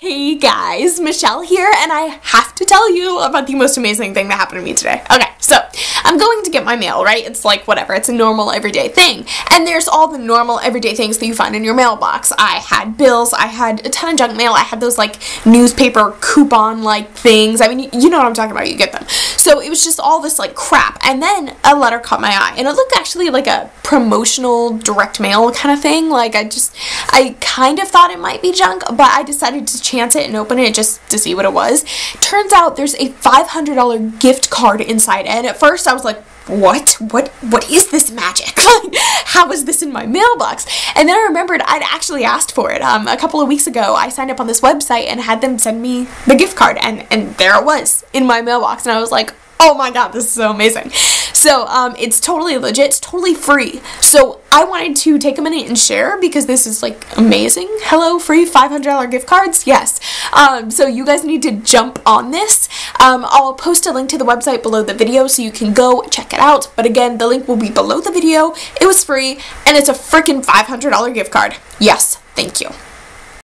Hey guys, Michelle here, and I have to tell you about the most amazing thing that happened to me today. Okay, so I'm going to get my mail, right? It's like whatever, it's a normal everyday thing. And there's all the normal everyday things that you find in your mailbox. I had bills, I had a ton of junk mail, I had those like newspaper coupon like things. I mean, you know what I'm talking about, you get them. So it was just all this like crap. And then a letter caught my eye, and it looked actually like a promotional direct mail kind of thing. Like I just, I kind of thought it might be junk, but I decided to chance it and open it just to see what it was. Turns out there's a $500 gift card inside, and at first I was like, what? What what is this magic? Like how is this in my mailbox? And then i remembered i'd actually asked for it um, a couple of weeks ago. I signed up on this website and had them send me the gift card and and there it was in my mailbox. And i was like oh my god this is so amazing so um, it's totally legit, it's totally free. So I wanted to take a minute and share because this is like amazing. Hello, free $500 gift cards? Yes. Um, so you guys need to jump on this. Um, I'll post a link to the website below the video so you can go check it out. But again, the link will be below the video. It was free and it's a freaking $500 gift card. Yes, thank you.